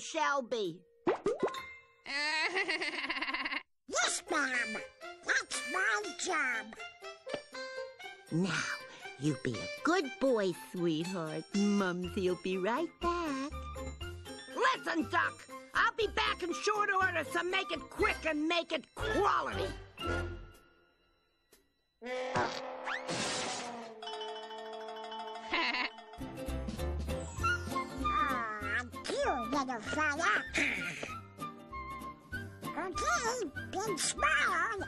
Shelby. Yes, ma'am. That's my job. Now, you be a good boy, sweetheart. Mumsy'll be right back. Listen, Duck. I'll be back in short order, so make it quick and make it quality. Oh, fella. okay, big smile.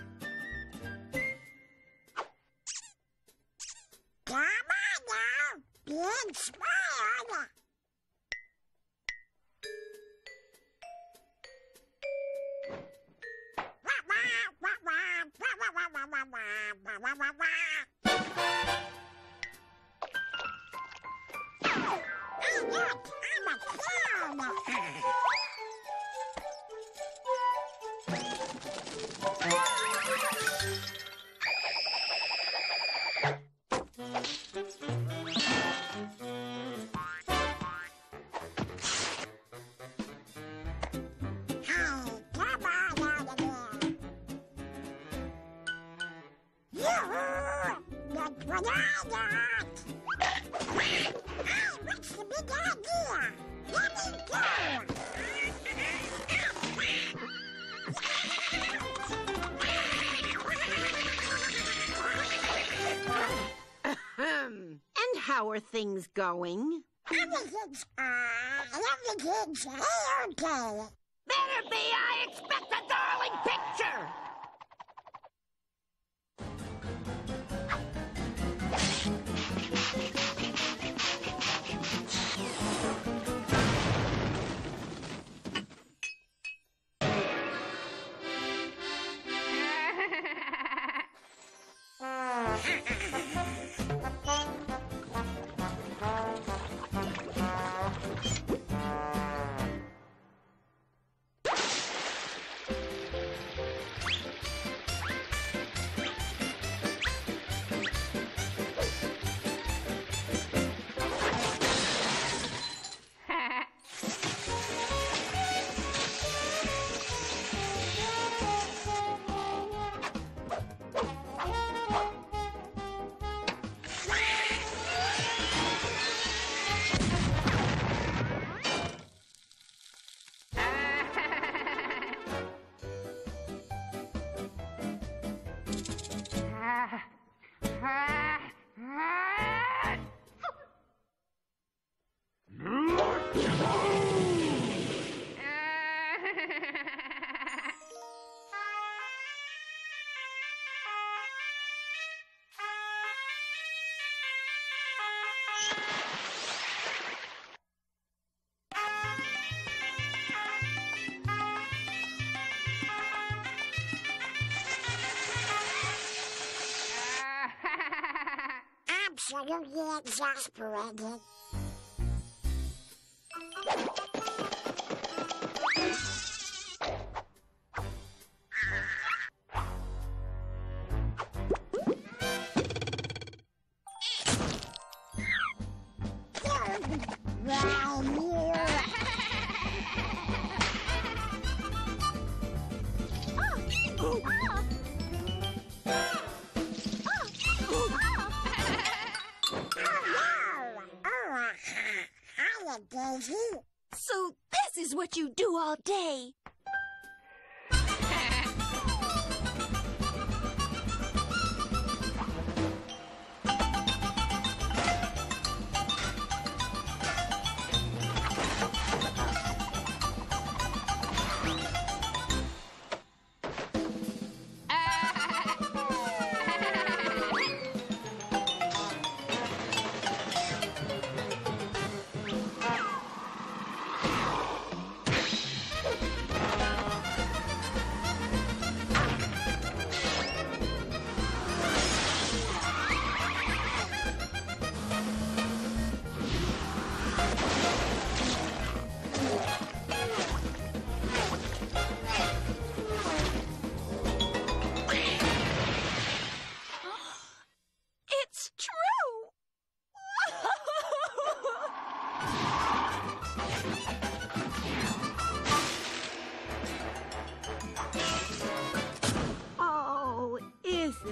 Come on now, big smile. Hey, Hey, come on how are things going? Everything's, uh, everything's okay. Better be, I expect a darling picture! Absolutely exasperated. Here. Oh. Oh. oh. So this is what you do all day.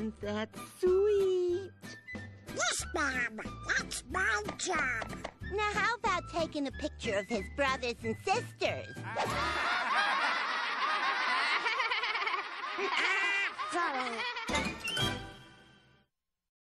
Isn't that sweet? Yes, Mom. That's my job. Now, how about taking a picture of his brothers and sisters? Ah, sorry.